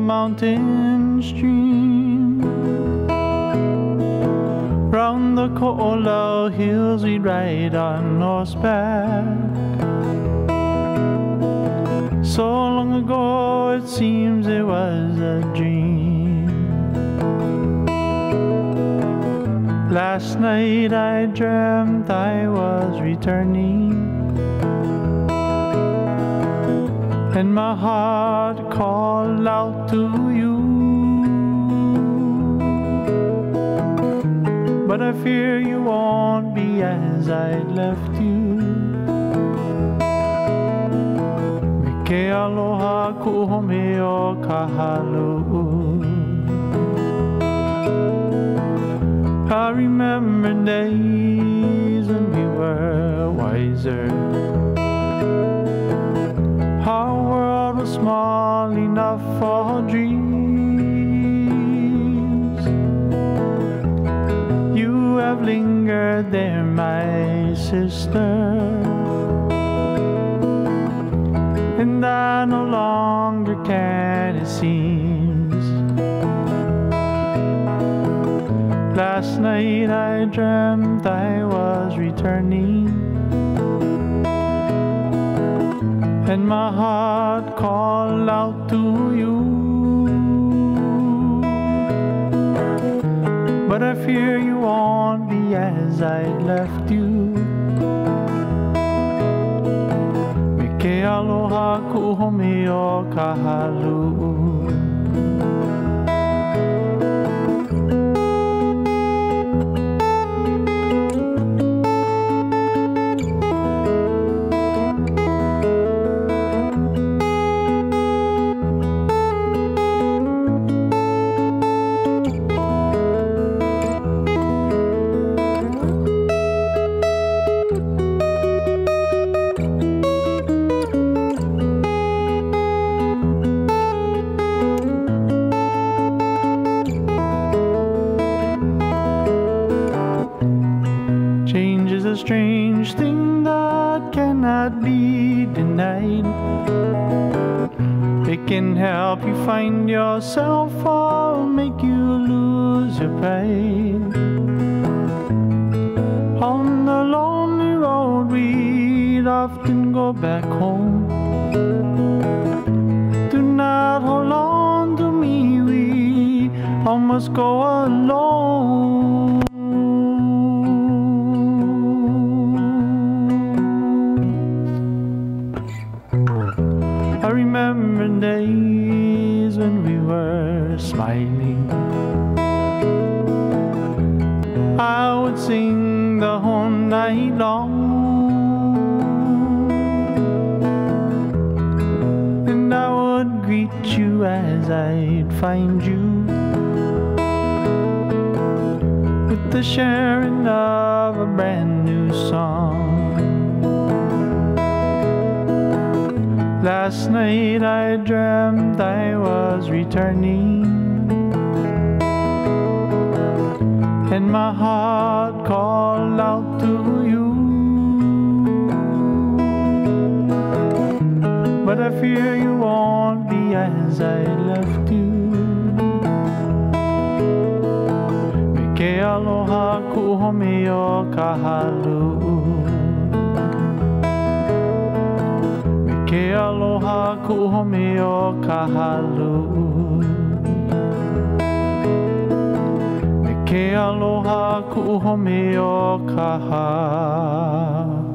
Mountain stream. Round the Ko'olau hills we'd ride on horseback. So long ago it seems it was a dream. Last night I dreamt I was returning. and my heart called out to you. But I fear you won't be as I left you. Ke aloha ku home o Kahalu'u. I remember days when we were wiser. Our world was small enough for dreams. You have lingered there, my sister. And I no longer can, it. Last night I dreamt I was returning. and my heart called out to you. But I fear you won't be as I left you. Mike aloha ku home o Kahalu'u. Strange thing that cannot be denied. It can help you find yourself or make you lose your pride. On the lonely road, we'd often go back home. Do not hold on to me, we almost go alone. Remember days when we were smiling. I would sing the whole night long. And I would greet you as I'd find you. With the sharing of a brand new song. Last night I dreamt I was returning, and my heart called out to you. But I fear you won't be as I left you. Me ke aloha kuhome o. ke aloha ku home o ka halu. Me ke aloha ku home o ka halu.